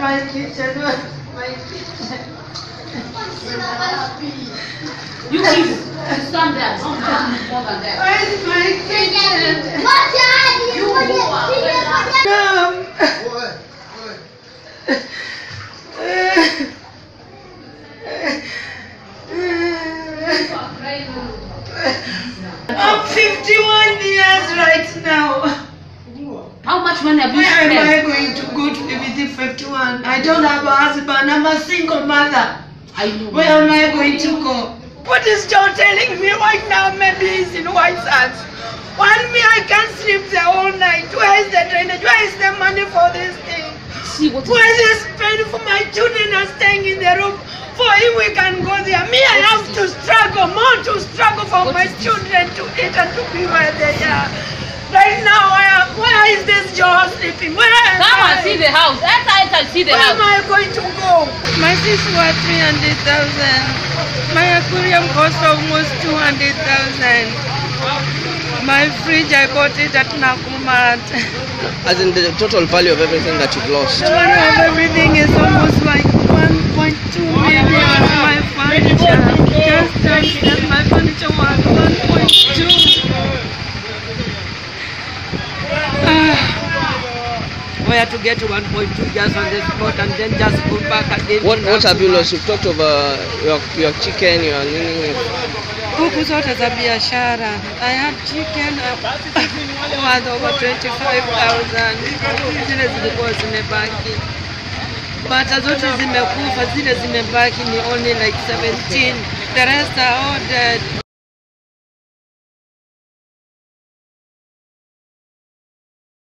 my kitchen? My kitchen? You keep stand there. More than that. My kitchen? Mom. I'm 51 years right now. How much money have you Where am I going to go to with 51? I don't have a husband. I'm a single mother. I know. Where am I going to go? What is Joho telling me right now? Maybe he's in White Sands. While me, I can't sleep the whole night. Where is the drainage? Where is the money for this thing? See what Where is the spend for my children are staying in the room? For him, we can go there. Me, I have to struggle more to struggle for my children to eat and to be where they are. Right now, where, where is this Joho sleeping? Where am Come I? and see the house. Enter, enter and see the Where am. I going to go? My sis was 300,000. My aquarium cost almost 200,000. My fridge, I bought it at Nakumatt. As in the total value of everything that you've lost. The value of everything is almost like 1.2 million. My furniture, just downstairs, my furniture was 1.2. Where to get 1.2 just on the spot and then just go back again. What what have you lost? You've talked over your your chicken, your nini. Kuku zote za biashara. I had chicken uh, worth over 25,000. Zile zilikuwa zimebaki. Bata zote zimekufa, zile zimebaki ni only like 17. The rest are all dead.